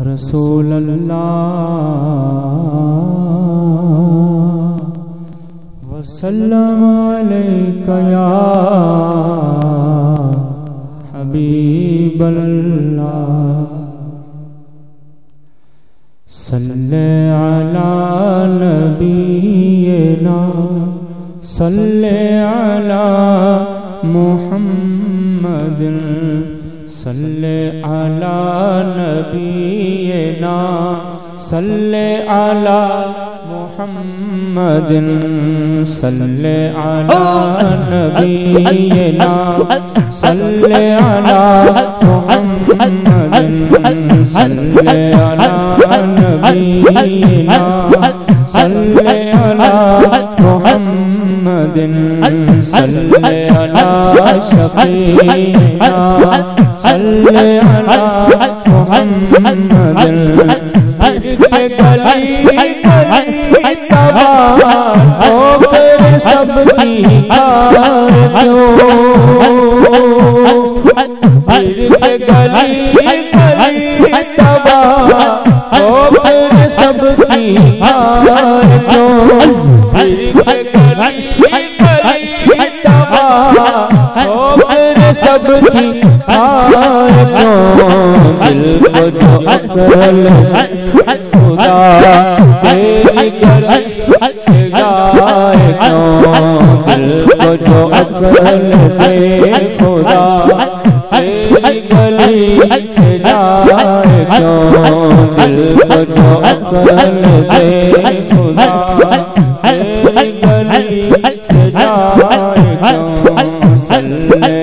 رسول اللہ وسلم علیک یا حبیب اللہ صلی علی نبینا صلی علی محمد صلی علی نبینا صلی علی محمد صلی علی نبینا صلی علی محمد صلی علی نبینا صلی علی محمد صلی علی شفیعنا صلی علی محمد گلی گلی تباہ ہو پھر سب کی کار کیوں پھر گلی گلی تباہ ہو پھر سب کی کار کیوں پھر گلی گلی تباہ ہو پھر سب کی کار کیوں دل کو جو اکل خدا تیری گلی سے گائے کیوں دل کو جو اکل دے خدا تیری گلی سے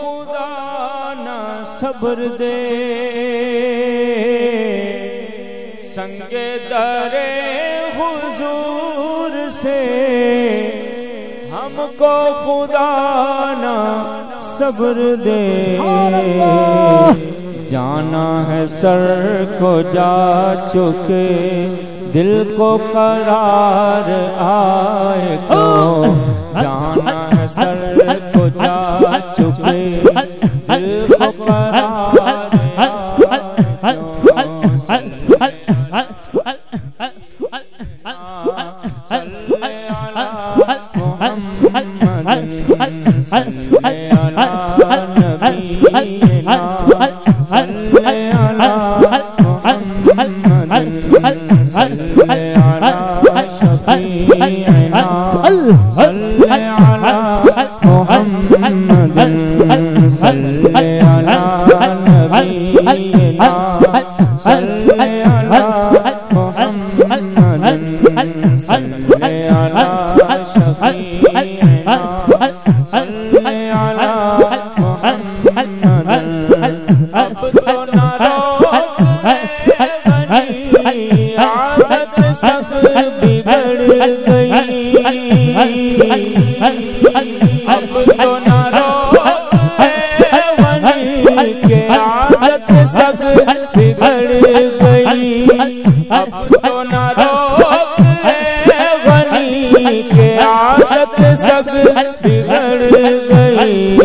خدا نہ صبر دے۔ سنگ در حضور سے ہم کو خدا نہ صبر دے۔ جانا ہے سر کو جا چکے دل کو قرار آئے کو۔ جانا ہے سر 哎 قیامت سب بگڑ گئی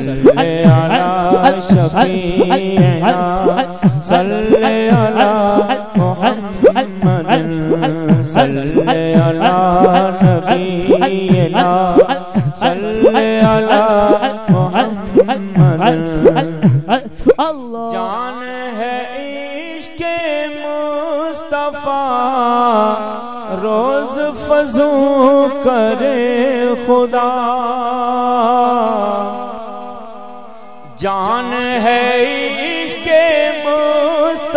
دل کو قرار اللہ جان ہے عشق مصطفیٰ روز فضو کرے خدا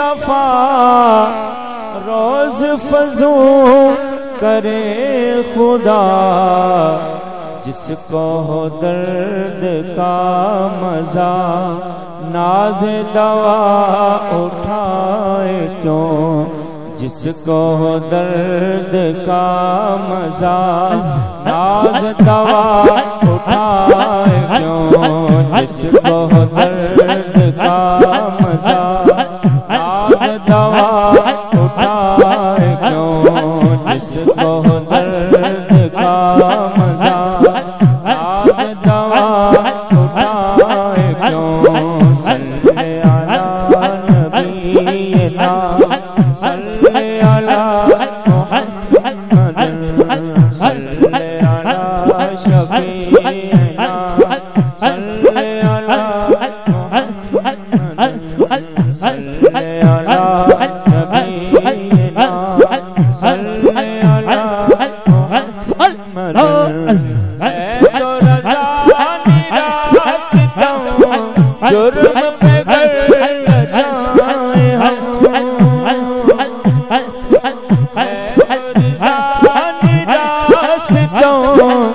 مصطفیٰ روز فضو کرے خدا، جس کو ہو درد کا مزہ ناز دوا اٹھائے کیوں؟ جس کو ہو درد کا مزہ ناز دوا اٹھائے کیوں؟ جس کو ہو درد Oh,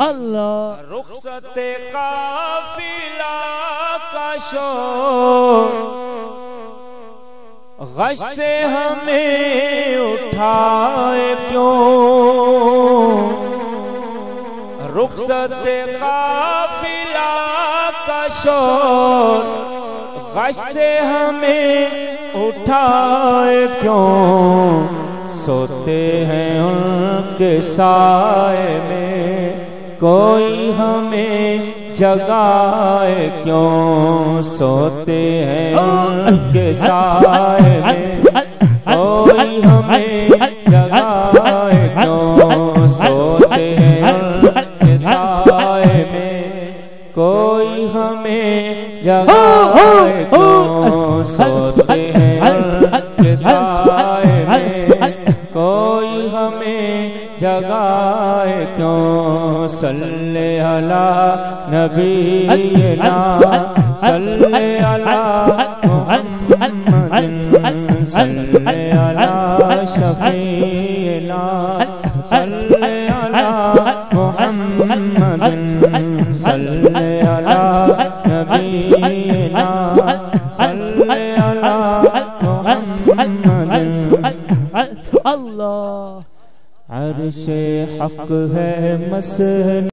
اللہ رخصت قافلہ کا شور غش سے ہمیں اٹھائے کیوں رخصت قافلہ کا شور غش سے ہمیں اٹھائے کیوں؟ سوتے ہیں ان کے سائے میں۔ کوئی ہمیں جگائے کیوں؟ سوتے ہیں ان کے سائے میں۔ کوئی ہمیں جگائے کیوں؟ سوتے ہیں صلی اللہ نبی صلی اللہ محمد صلی اللہ شفیعنا صلی اللہ محمد صلی اللہ نبینا صلی اللہ محمد اللہ عرش حق ہے مسل